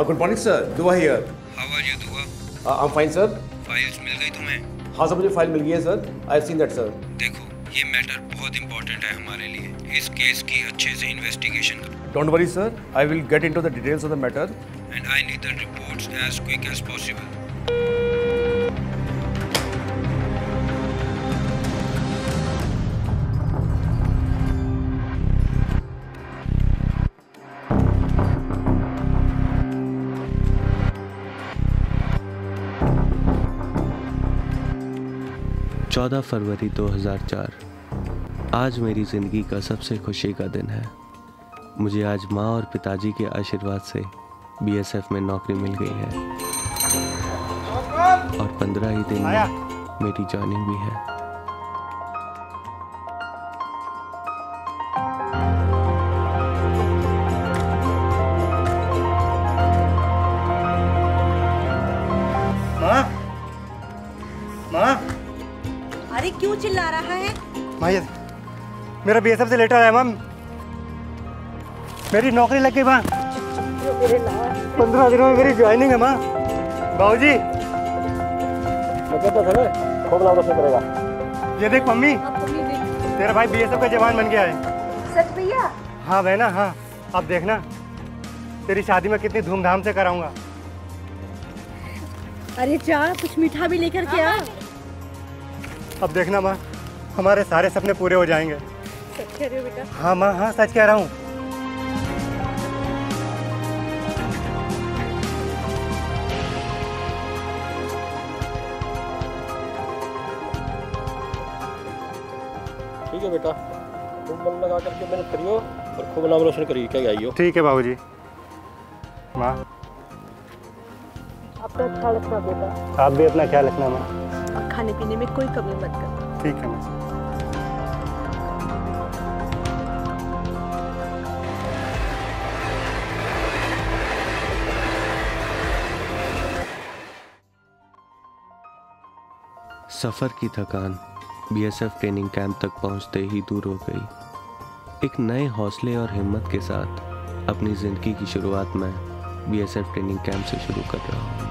Uh, good morning, sir. Dua here. How are you, Dua? Uh, I'm fine, sir. Files मिल गई तुम्हें हाँ sir मुझे file मिल गई है sir I have seen that sir देखो ये मैटर बहुत इंपॉर्टेंट है हमारे लिए इस केस की अच्छे से इन्वेस्टिगेशन करो don't worry sir I will get into the details of the matter and I need the reports as quick as possible चौदह फरवरी 2004 आज मेरी ज़िंदगी का सबसे खुशी का दिन है। मुझे आज माँ और पिताजी के आशीर्वाद से बीएसएफ में नौकरी मिल गई है। और पंद्रह ही दिन में मेरी जॉइनिंग भी है। ये मेरा बीएसएफ से लेटर आया मैम मेरी नौकरी लग गई माँ पंद्रह दिनों में मेरी ज्वाइनिंग है माँ बाबूजी। ये देख मम्मी। तेरा भाई बीएसएफ का जवान बन गया है। सच भैया? हाँ बहना हाँ। अब देखना। तेरी शादी में कितनी धूमधाम से कराऊँगा। अरे जा कुछ मीठा भी लेकर के आ। अब देखना माँ हमारे सारे सपने पूरे हो जाएँगे। सच कह रहे हो बेटा? हाँ माँ हाँ सच कह रहा हूँ। ठीक है बेटा। तुम मन लगा करके मेहनत करियो और खूब नाम रोशन करिए क्या आइयो? ठीक है बाबूजी। माँ। अपना ख्याल रखना बेटा। आप भी अपना ख्याल रखना माँ। खाने पीने में कोई कमी मत करना ठीक है माँ। सफ़र की थकान बीएसएफ ट्रेनिंग कैंप तक पहुँचते ही दूर हो गई एक नए हौसले और हिम्मत के साथ अपनी ज़िंदगी की शुरुआत मैं बीएसएफ ट्रेनिंग कैंप से शुरू कर रहा हूँ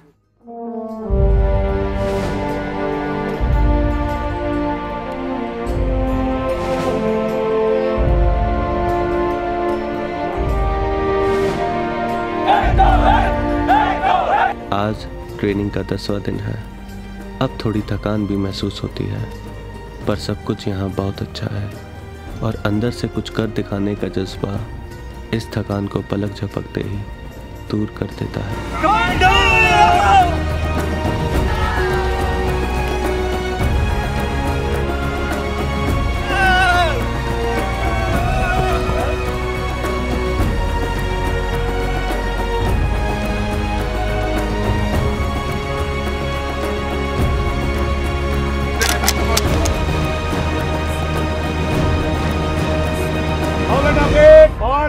आज ट्रेनिंग का दसवां दिन है। अब थोड़ी थकान भी महसूस होती है, पर सब कुछ यहाँ बहुत अच्छा है और अंदर से कुछ कर दिखाने का जज्बा इस थकान को पलक झपकते ही दूर कर देता है।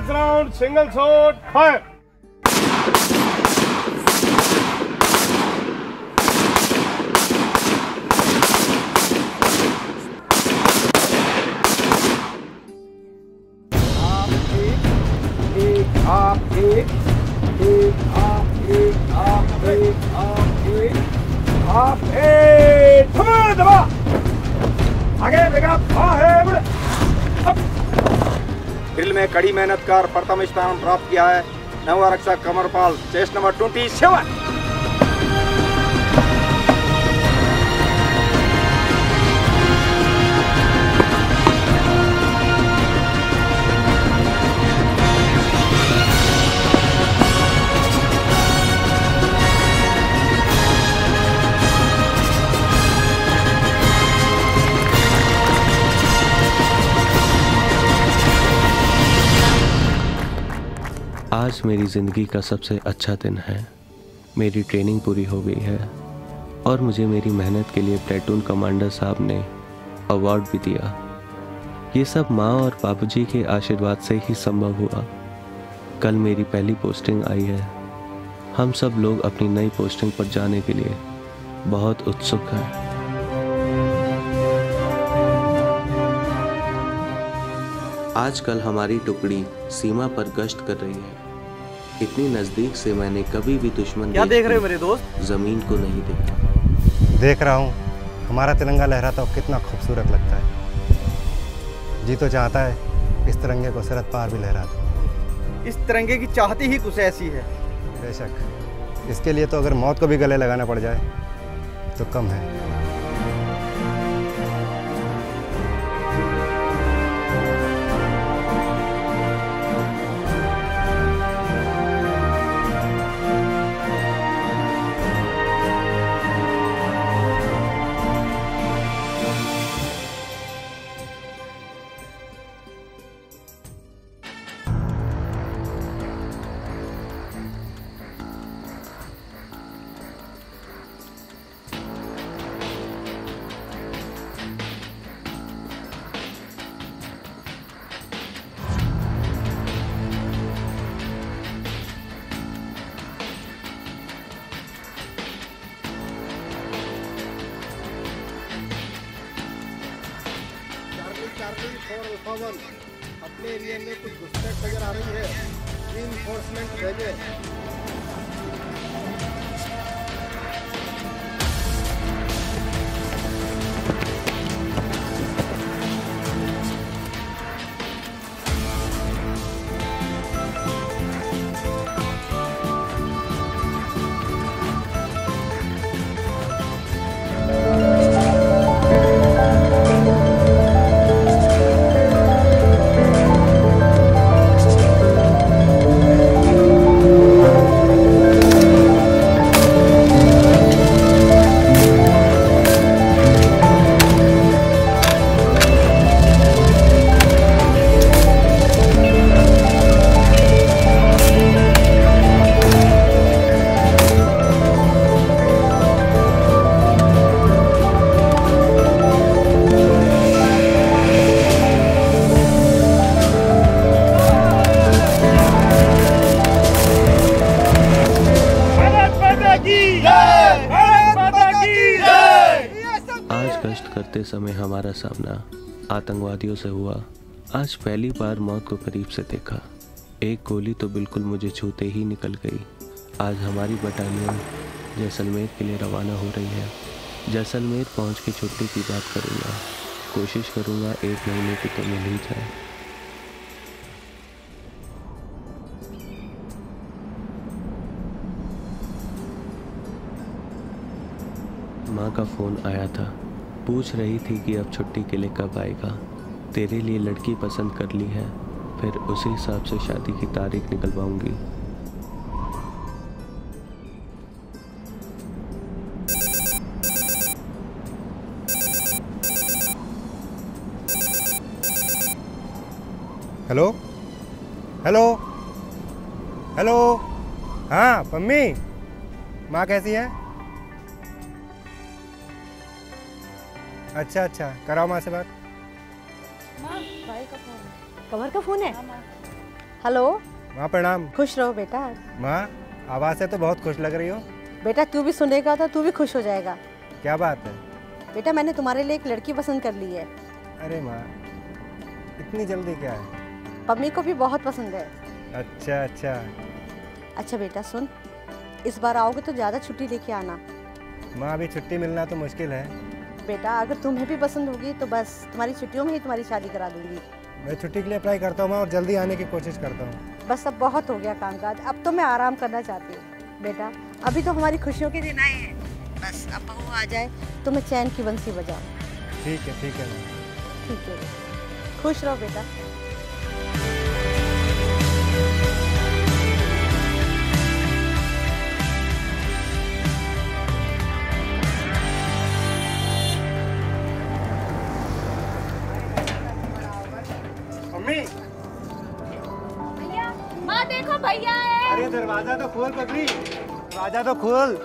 पाँच राउंड सिंगल शॉट फायर आप एक एक आप एक एक आप एक आप आप ए थमा दबा आगे बेगा साहेब ड्रिल में कड़ी मेहनत कर प्रथम स्थान प्राप्त किया है नव आरक्षक Kamarpal chest number twenty seven. आज मेरी ज़िंदगी का सबसे अच्छा दिन है। मेरी ट्रेनिंग पूरी हो गई है और मुझे मेरी मेहनत के लिए प्लेटून कमांडर साहब ने अवार्ड भी दिया। ये सब माँ और बाबूजी के आशीर्वाद से ही संभव हुआ। कल मेरी पहली पोस्टिंग आई है। हम सब लोग अपनी नई पोस्टिंग पर जाने के लिए बहुत उत्सुक हैं। आजकल हमारी टुकड़ी सीमा पर गश्त कर रही है। इतनी नज़दीक से मैंने कभी भी दुश्मन क्या देख रहे हो मेरे दोस्त? ज़मीन को नहीं देखा। देख रहा हूँ। हमारा तिरंगा लहराता हुआ कितना खूबसूरत लगता है। जी तो चाहता है इस तिरंगे को सरहद पार भी लहरा दो। इस तिरंगे की चाहती ही कुछ ऐसी है। बेशक इसके लिए तो अगर मौत को भी गले लगाना पड़ जाए तो कम है। को करीब से देखा। एक गोली तो बिल्कुल मुझे छूते ही निकल गई। आज हमारी बटालियन जैसलमेर के लिए रवाना हो रही है। जैसलमेर पहुँच के छुट्टी की बात करूँगा। कोशिश करूँगा एक महीने की तो मिल ही जाए। माँ का फ़ोन आया था। पूछ रही थी कि अब छुट्टी के लिए कब आएगा। तेरे लिए लड़की पसंद कर ली है। फिर उसी हिसाब से शादी की तारीख निकलवाऊँगी। हेलो? हेलो? हेलो? हाँ पम्मी। माँ कैसी है? अच्छा अच्छा कराओ माँ से बात। कमर का फ़ोन है? हेलो? माँ प्रणाम। खुश रहो बेटा। माँ आवाज़ से तो बहुत खुश लग रही हो। बेटा तू भी सुनेगा तो तू भी खुश हो जाएगा। क्या बात है? बेटा मैंने तुम्हारे लिए एक लड़की पसंद कर ली है। अरे माँ इतनी जल्दी क्या है? पम्मी को भी बहुत पसंद है। अच्छा अच्छा। अच्छा बेटा सुन। इस बार आओगे तो ज़्यादा छुट्टी लेके आना। माँ अभी छुट्टी मिलना तो मुश्किल है। बेटा अगर तुम्हें भी पसंद होगी तो बस तुम्हारी छुट्टियों में ही तुम्हारी शादी करा दूँगी। मैं छुट्टी के लिए अप्लाई करता हूँ और जल्दी आने की कोशिश करता हूँ। बस अब बहुत हो गया कामकाज। अब तो मैं आराम करना चाहती हूँ। बेटा अभी तो हमारी खुशियों के दिन आए हैं। बस अब बहू आ जाए तो मैं चैन की बंसी बजाऊँ। ठीक है ठीक है। ठीक है। खुश रहो बेटा। है दरवाज़ा तो खोल पगली दरवाज़ा तो खोल।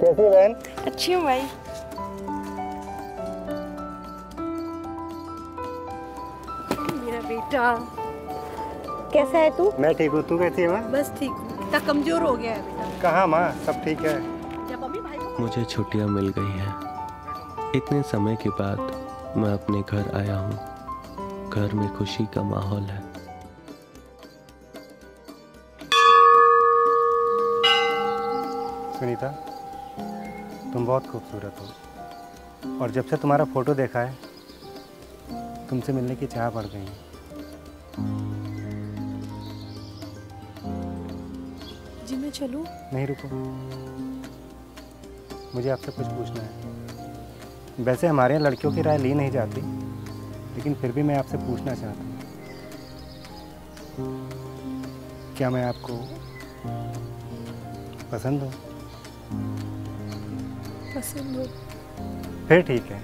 कैसी है बहन? अच्छी हूँ भाई। मेरा बेटा कैसा है तू? मैं ठीक हूँ तू कैसी है माँ? बस ठीक इतना कमज़ोर हो गया है बेटा। कहाँ माँ? सब ठीक है। जब मम्मी भाई मुझे छुट्टियाँ मिल गई हैं। इतने समय के बाद मैं अपने घर आया हूँ। घर में खुशी का माहौल है। सुनीता तुम बहुत खूबसूरत हो। और जब से तुम्हारा फ़ोटो देखा है तुमसे मिलने की चाह बढ़ गई। है जी मैं चलूँ? नहीं रुको। मुझे आपसे कुछ पूछना है। वैसे हमारे यहाँ लड़कियों की राय ली नहीं जाती लेकिन फिर भी मैं आपसे पूछना चाहता हूँ। क्या मैं आपको पसंद हूँ? पसंद हो। फिर ठीक है।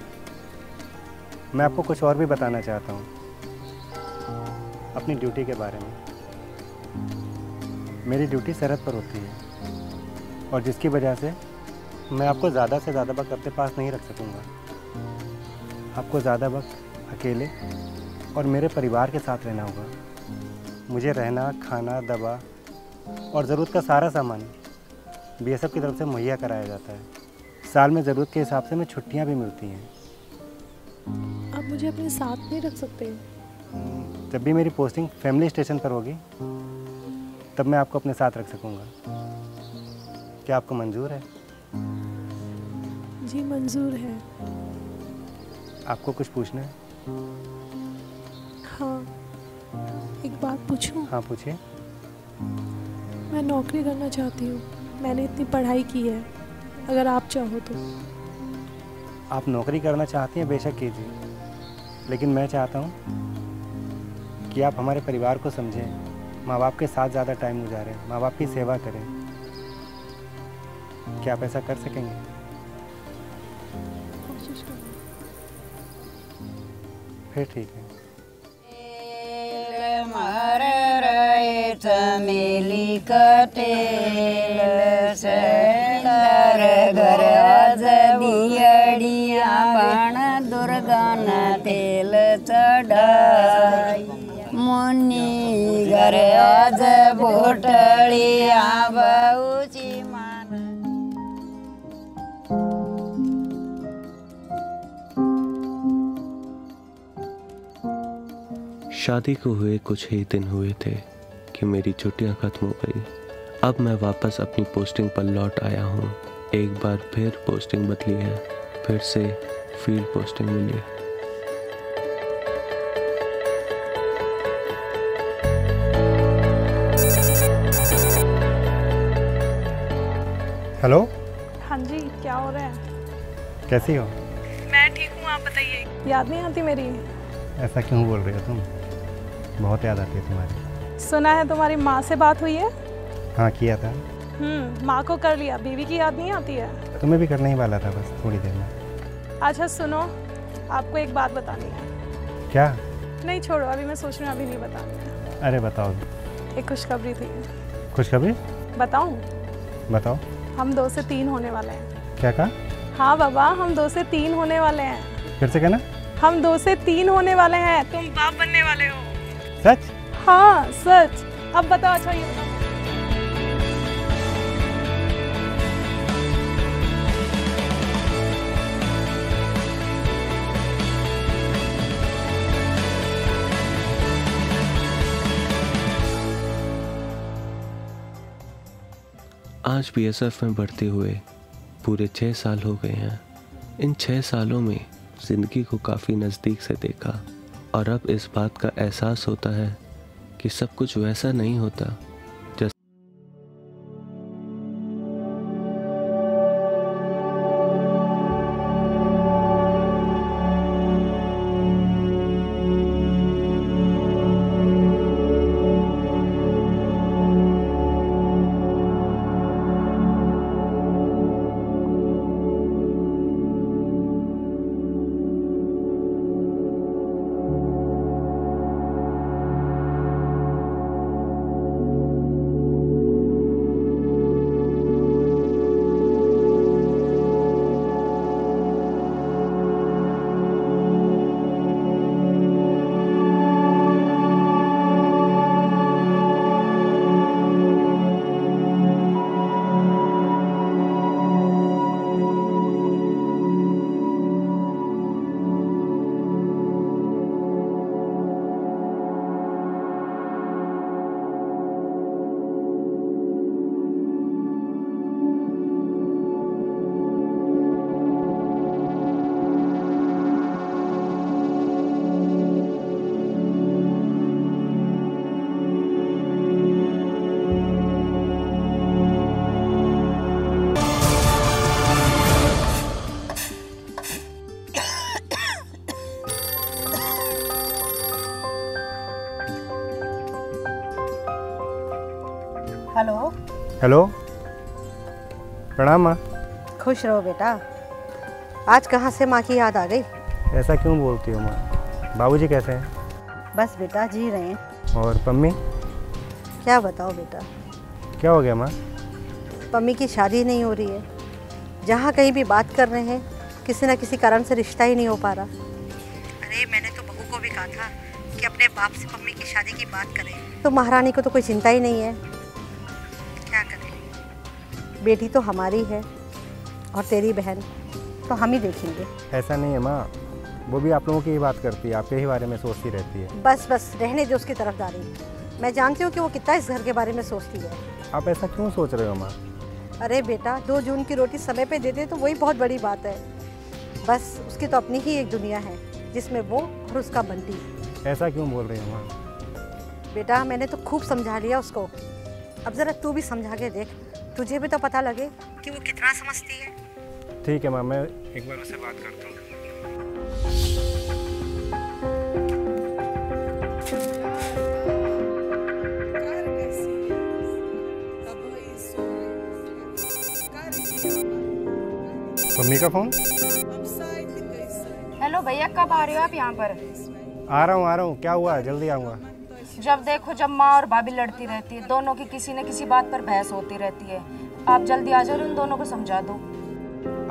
मैं आपको कुछ और भी बताना चाहता हूँ। अपनी ड्यूटी के बारे में। मेरी ड्यूटी सरहद पर होती है। और जिसकी वजह से मैं आपको ज़्यादा से ज़्यादा वक्त अपने पास नहीं रख सकूँगा। आपको ज़्यादा वक्त अकेले और मेरे परिवार के साथ रहना होगा। मुझे रहना, खाना, दवा और ज़रूरत का सारा सामान बी की तरफ़ से मुहैया कराया जाता है। साल में ज़रूरत के हिसाब से हमें छुट्टियाँ भी मिलती हैं। आप मुझे अपने साथ नहीं रख सकते। जब भी मेरी पोस्टिंग फैमिली स्टेशन पर होगी तब मैं आपको अपने साथ रख सकूँगा। क्या आपको मंजूर है? जी मंजूर है। आपको कुछ पूछना है? हाँ एक बात पूछूँ? हाँ पूछिए। मैं नौकरी करना चाहती हूँ। मैंने इतनी पढ़ाई की है। अगर आप चाहो तो। आप नौकरी करना चाहती हैं बेशक कीजिए। लेकिन मैं चाहता हूँ कि आप हमारे परिवार को समझें। माँ बाप के साथ ज़्यादा टाइम गुजारें माँ बाप की सेवा करें। क्या आप ऐसा कर सकेंगे? फिर ठीक है। चमेली कटेल सुंदर घर आज बियडिया बण तेल चढाई. मुनी घर आज शादी को हुए कुछ ही दिन हुए थे कि मेरी छुट्टियाँ खत्म हो गई। अब मैं वापस अपनी पोस्टिंग पर लौट आया हूँ। एक बार फिर पोस्टिंग बदली है फिर से फ़ील्ड पोस्टिंग मिली। है हेलो हाँ जी क्या हो रहा है? कैसी हो? मैं ठीक हूँ आप बताइए। याद नहीं आती मेरी? ऐसा क्यों बोल रही हो तुम? बहुत याद आती है तुम्हारी। सुना है तुम्हारी माँ से बात हुई है? हाँ किया था। हम्म माँ को कर लिया बीवी की याद नहीं आती है? तुम्हें भी करने ही वाला था बस थोड़ी देर में। अच्छा सुनो आपको एक बात बतानी है। क्या? नहीं छोड़ो अभी मैं सोच रही हूँ अभी नहीं बतानी अरे बताओ। एक खुशखबरी थी। खुशखबरी? बताऊँ? बताओ। हम दो से तीन होने वाले हैं। क्या कहा? हाँ बाबा हम दो से तीन होने वाले हैं। फिर से कहना। हम दो से तीन होने वाले हैं। तुम बाप बनने वाले हो। सच? हाँ सच। अब बताओ अच्छा ये बताओ। आज बीएसएफ में बढ़ते हुए पूरे छः साल हो गए हैं। इन छः सालों में ज़िंदगी को काफ़ी नज़दीक से देखा और अब इस बात का एहसास होता है कि सब कुछ वैसा नहीं होता। हेलो? प्रणाम माँ खुश रहो बेटा। आज कहाँ से माँ की याद आ गई? ऐसा क्यों बोलती हो माँ? बाबूजी कैसे हैं? बस बेटा जी रहे हैं। और पम्मी? क्या बताओ बेटा? क्या हो गया माँ? पम्मी की शादी नहीं हो रही है। जहाँ कहीं भी बात कर रहे हैं किसी न किसी कारण से रिश्ता ही नहीं हो पा रहा। अरे मैंने तो बहू को भी कहा था कि अपने बाप से पम्मी की शादी की बात करें। तो महारानी को तो कोई चिंता ही नहीं है। बेटी तो हमारी है और तेरी बहन तो हम ही देखेंगे। ऐसा नहीं है माँ। वो भी आप लोगों की ही बात करती है आपके ही बारे में सोचती रहती है। बस बस रहने दे उसकी तरफदारी मैं जानती हूँ कि वो कितना इस घर के बारे में सोचती है। आप ऐसा क्यों सोच रहे हो माँ? अरे बेटा दो जून की रोटी समय पे दे दे तो वही बहुत बड़ी बात है। बस उसकी तो अपनी ही एक दुनिया है जिसमें वो और उसका बंटी। ऐसा क्यों बोल रही हो माँ? बेटा मैंने तो खूब समझा लिया उसको। अब ज़रा तू भी समझा के देख। तुझे भी तो पता लगे कि वो कितना समझती है। ठीक है माँ मैं एक बार उससे बात करता हूँ। मम्मी का फ़ोन? हेलो भैया कब आ रहे हो आप यहाँ पर? आ रहा हूँ आ रहा हूँ। क्या हुआ? जल्दी आऊँगा। जब देखो जब माँ और भाभी लड़ती रहती है दोनों की किसी न किसी बात पर बहस होती रहती है। आप जल्दी आ जाओ उन दोनों को समझा दो।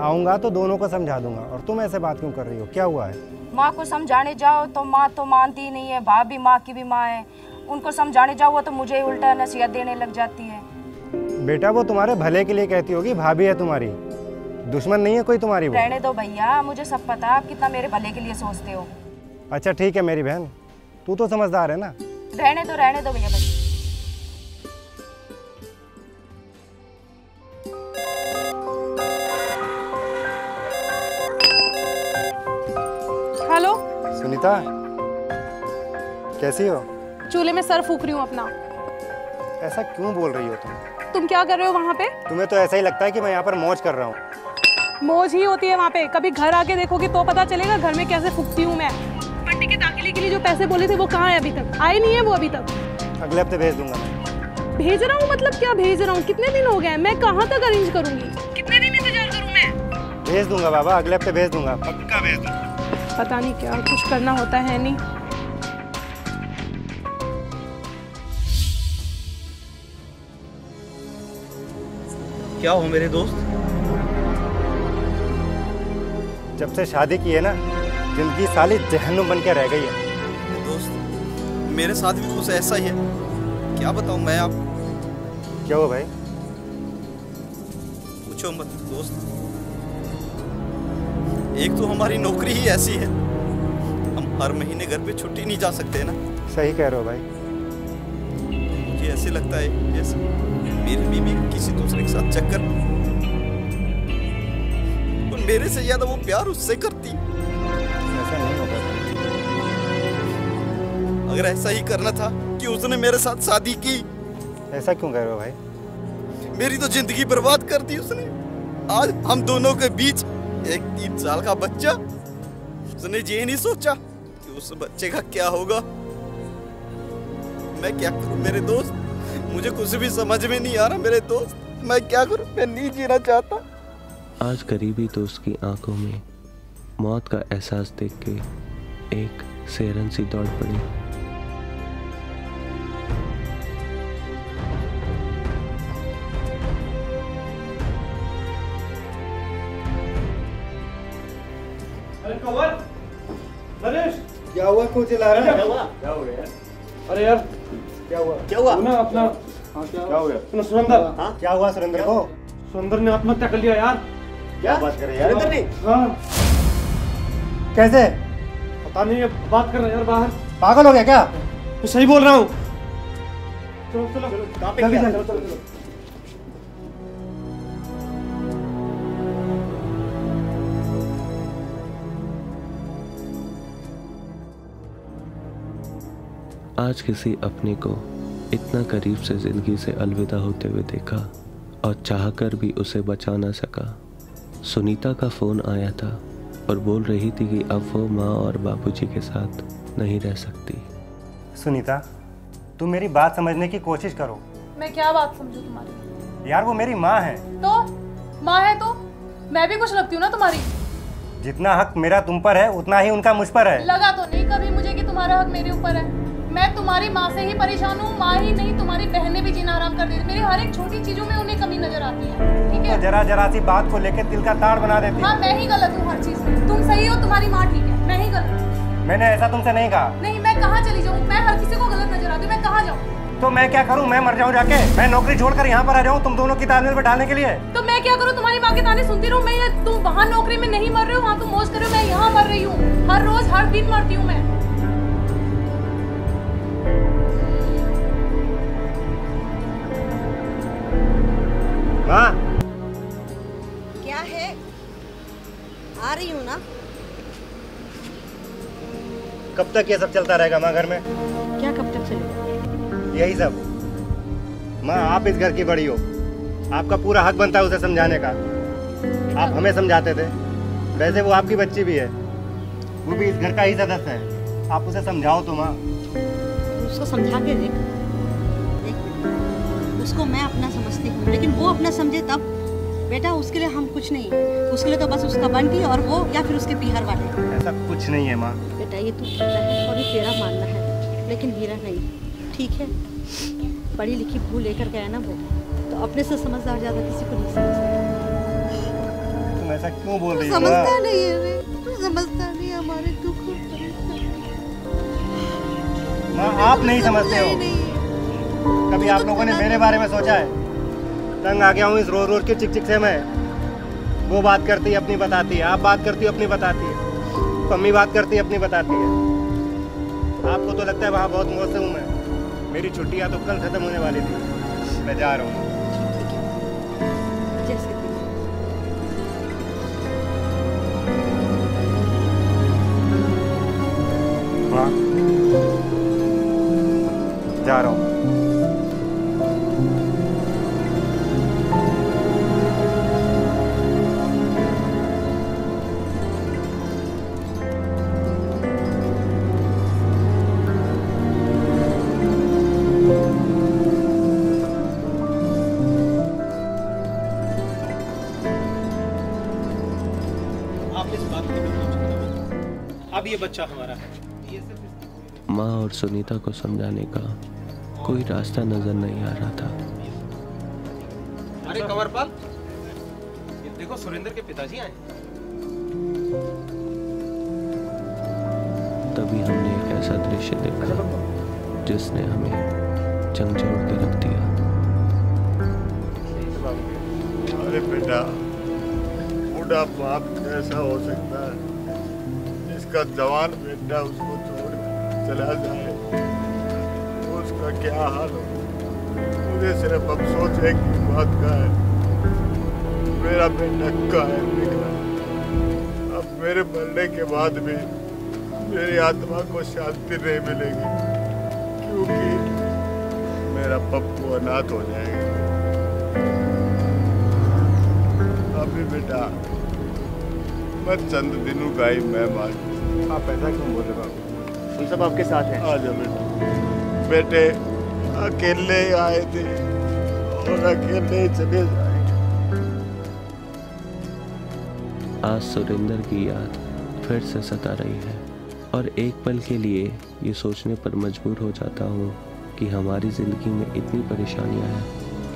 आऊँगा तो दोनों को समझा दूँगा और तुम ऐसे बात क्यों कर रही हो? क्या हुआ है? माँ को समझाने जाओ तो माँ तो मानती नहीं है भाभी माँ की भी माँ है। उनको समझाने जाओ वो तो मुझे ही उल्टा नसीहत देने लग जाती है। बेटा वो तुम्हारे भले के लिए कहती होगी भाभी है तुम्हारी। दुश्मन नहीं है कोई तुम्हारी रहने दो भैया मुझे सब पता आप कितना मेरे भले के लिए सोचते हो। अच्छा ठीक है मेरी बहन। तू तो समझदार है ना? रहने दो रहने दो भैया बस। हेलो। सुनीता कैसी हो? चूल्हे में सर फूक रही हूँ अपना। ऐसा क्यों बोल रही हो तुम? तुम क्या कर रहे हो वहाँ पे? तुम्हें तो ऐसा ही लगता है कि मैं यहाँ पर मौज कर रहा हूँ। मौज ही होती है वहाँ पे। कभी घर आके देखोगे तो पता चलेगा घर में कैसे फूकती हूँ मैं। पैसे बोले थे वो कहाँ है अभी तक? आए नहीं है वो अभी तक? अगले हफ़्ते भेज दूँगा मैं। भेज रहा हूँ मतलब क्या भेज रहा हूँ? कितने दिन हो गए मैं कहाँ तक अरेंज करूँगी? कितने दिन इंतज़ार करूँ मैं? भेज दूँगा बाबा अगले हफ़्ते भेज दूँगा। पक्का भेज दूँगा। पता नहीं क्या कुछ करना होता है नहीं। क्या हो मेरे दोस्त? जब से शादी की है ना ज़िंदगी साली जहन्नुम बन के रह गई है। मेरे साथ भी कुछ ऐसा ही है। क्या बताऊँ मैं आप? क्या हुआ भाई? पूछो मत दोस्त। एक तो हमारी नौकरी ही ऐसी है। हम हर महीने घर पे छुट्टी नहीं जा सकते ना? सही कह रहे हो भाई। मुझे ऐसे लगता है जैसे मेरी बीवी किसी दूसरे के साथ चक्कर। और मेरे से ज़्यादा वो प्यार उससे करती। अगर ऐसा ही करना था कि उसने मेरे साथ शादी की। ऐसा क्यों कह रहे हो भाई? मेरी तो ज़िंदगी बर्बाद कर दी उसने। आज हम दोनों के बीच एक तीन साल का बच्चा। उसने ये नहीं सोचा कि उस बच्चे का क्या होगा। मैं क्या करूँ मेरे दोस्त? मुझे कुछ भी समझ में नहीं आ रहा मेरे दोस्त। मैं क्या करूँ? मैं नहीं जीना चाहता। आज करीबी दोस्त की आँखों में मौत का एहसास देख के एक सेरन सी दौड़ पड़ी। क्या क्यों चिल्ला रहा है? क्या हो गया? अरे यार। क्या हुआ? क्या हुआ? ना अपना हाँ क्या क्या हो गया सुनो सुरेंद्र हाँ? क्या हुआ सुरेंद्र को? सुरेंद्र ने आत्महत्या कर लिया यार। क्या बात कर रहे हैं यार? हाँ। कैसे? पता नहीं ये बात कर रहे हैं यार बाहर। पागल हो गया क्या? मैं सही बोल रहा हूँ। चलो चलो। जल्दी चलो चलो। आज किसी अपने को इतना करीब से ज़िंदगी से अलविदा होते हुए देखा और चाहकर भी उसे बचा ना सका। सुनीता का फ़ोन आया था और बोल रही थी कि अब वो माँ और बाबूजी के साथ नहीं रह सकती। सुनीता तुम मेरी बात समझने की कोशिश करो। मैं क्या बात समझू तुम्हारी? यार वो मेरी माँ है। तो? माँ है तो? मैं भी कुछ लगती हूँ ना तुम्हारी? जितना हक मेरा तुम पर है उतना ही उनका मुझ पर है। लगा तो नहीं कभी मुझे कि तुम्हारा हक मेरे ऊपर है। मैं तुम्हारी माँ से ही परेशान हूँ माँ ही नहीं तुम्हारी बहनें भी जीना आराम कर देती। मेरी हर एक छोटी चीज़ों में उन्हें कमी नज़र आती है ठीक है? तो जरा जरा सी बात को लेकर दिल का ताड़ बना देती। हाँ मैं ही गलत हूँ हर चीज़ में। तुम सही हो तुम्हारी माँ ठीक है मैं ही गलत हूँ। मैंने ऐसा तुमसे नहीं कहा। नहीं मैं कहाँ चली जाऊँ? मैं हर किसी को गलत नज़र आती मैं कहाँ जाऊँ? तो मैं क्या करूँ? मैं मर जाऊँ जाके? मैं नौकरी छोड़कर यहाँ पर आ जाऊँ तुम दोनों की तालमेल बैठाने के लिए? तो मैं क्या करूँ? तुम्हारी माँ के ताने सुनती रहूँ? मैं ये तुम वहाँ नौकरी में नहीं मर रहे हो वहाँ तुम मौज कर रहे हो मैं यहाँ मर रही हूँ। हर रोज हर दिन मरती हूँ मैं। माँ क्या है? आ रही हूँ ना। कब तक ये सब चलता रहेगा माँ घर में? क्या कब तक चलेगा? यही सब। माँ आप इस घर की बड़ी हो। आपका पूरा हक बनता है उसे समझाने का। आप हमें समझाते थे। वैसे वो आपकी बच्ची भी है। वो भी इस घर का ही सदस्य है। आप उसे समझाओ तो माँ। उसको समझा के देख। उसको मैं अपना समझती हूँ। लेकिन वो अपना समझे तब बेटा उसके लिए हम कुछ नहीं। उसके लिए तो बस उसका बंटी और वो या फिर उसके पीहर वाले। ऐसा कुछ नहीं है माँ। बेटा ये तू हीरा है और ये तेरा मानना है लेकिन हीरा नहीं। ठीक है? पढ़ी लिखी भू लेकर गया ना वो तो अपने से समझदार ज़्यादा किसी को नहीं समझता। तुम ऐसा क्यों बोल रही हो समझता नहीं है तू समझता नहीं हमारे दुख आप नहीं समझते हो। कभी आप लोगों ने मेरे बारे में सोचा है? तंग आ गया हूँ इस रोज रोज के चिक चिक से मैं। वो बात करती है अपनी बताती है। आप बात करती हो अपनी बताती है। मम्मी बात करती है अपनी बताती है। आपको तो लगता है वहाँ बहुत मौत से हूँ। मैं मेरी छुट्टियाँ तो कल खत्म होने वाली थी। मैं जा रहा हूँ। हाँ। जा रहा हूँ। बच्चा हमारा है। माँ और सुनीता को समझाने का कोई रास्ता नज़र नहीं आ रहा था। अरे कंवरपाल देखो सुरेंद्र के पिताजी आए। तभी हमने एक ऐसा दृश्य देखा जिसने हमें झंझोड़ के रख दिया। अरे बेटा बूढ़ा बाप कैसा हो सकता है। इसका जवान बेटा उसको छोड़ चला जाए। तो उसका क्या हाल हो? मुझे सिर्फ़ अफसोस ही बात का है। मेरा बेटा कायर निकला अब मेरे मरने के बाद भी मेरी आत्मा को शांति नहीं मिलेगी, क्योंकि मेरा पप्पू अनाथ हो जाएगा। अभी बेटा, मैं चंद दिनों का ही मेहमान आप ऐसा क्यों बोल रहे बाबू? हम सब आपके साथ हैं। आ जाओ बेटा बेटे अकेले आए थे और अकेले चले आज सुरेंद्र की याद फिर से सता रही है और एक पल के लिए ये सोचने पर मजबूर हो जाता हूँ कि हमारी ज़िंदगी में इतनी परेशानियाँ हैं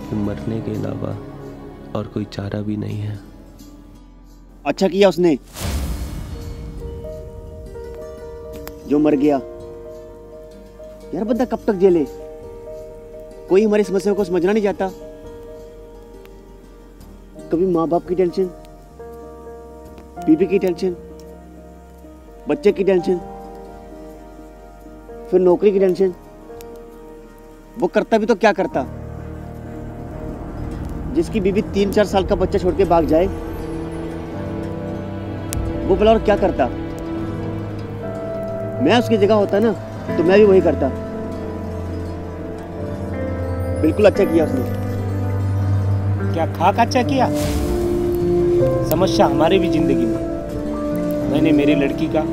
कि मरने के अलावा और कोई चारा भी नहीं है। अच्छा किया उसने। जो मर गया। यार बंदा कब तक जेले? कोई हमारी समस्याओं को समझना नहीं चाहता। कभी माँ बाप की टेंशन बीवी की टेंशन, बच्चे की टेंशन, फिर नौकरी की टेंशन। वो करता भी तो क्या करता? जिसकी बीबी तीन चार साल का बच्चा छोड़ के भाग जाए, वो बोला और क्या करता? मैं उसकी जगह होता ना तो मैं भी वही करता। बिल्कुल अच्छा किया उसने। क्या खाक अच्छा किया? समस्या हमारे भी ज़िंदगी में। मैंने मेरी लड़की का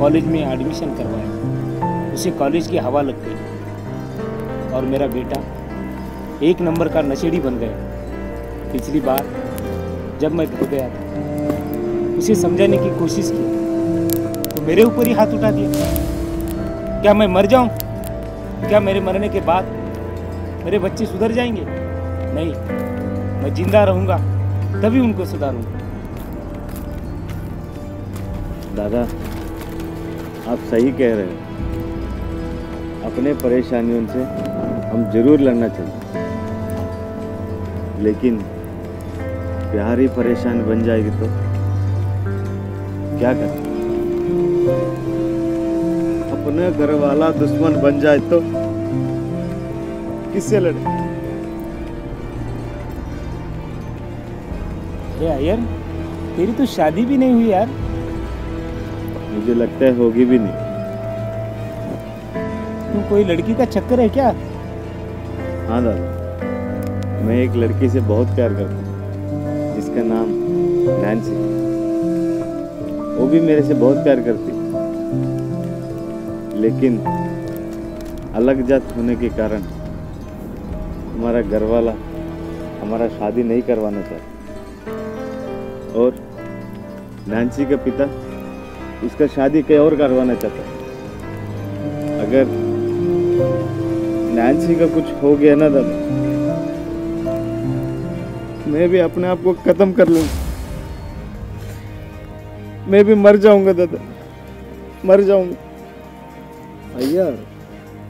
कॉलेज में एडमिशन करवाया। उसे कॉलेज की हवा लग गई। और मेरा बेटा एक नंबर का नशेड़ी बन गया। पिछली बार जब मैं घर गया था, उसे समझाने की कोशिश की। मेरे ऊपर ही हाथ उठा दिया। क्या मैं मर जाऊँ? क्या मेरे मरने के बाद मेरे बच्चे सुधर जाएँगे? नहीं, मैं ज़िंदा रहूँगा, तभी उनको सुधारूँगा। दादा, आप सही कह रहे हैं। अपने परेशानियों से हम ज़रूर लड़ना चाहिए। लेकिन प्यार ही परेशान बन जाएगी तो क्या करें? अपने घर वाला दुश्मन बन जाए तो किससे लड़े? अयर तेरी तो शादी भी नहीं हुई यार। मुझे लगता है होगी भी नहीं। तू कोई लड़की का चक्कर है क्या? हाँ दादा मैं एक लड़की से बहुत प्यार करता हूँ जिसका नाम नैन्सी वो भी मेरे से बहुत प्यार करती लेकिन अलग जात होने के कारण हमारा घर वाला हमारा शादी नहीं करवाना चाहता। और नैन्सी का पिता उसका शादी कहीं और करवाना चाहता। अगर नैन्सी का कुछ हो गया ना दादा मैं भी अपने आप को खत्म कर लूँगा। मैं भी मर जाऊँगा दादा, मर जाऊँगा। भैया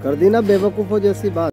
कर दी ना बेवकूफ़ों जैसी बात।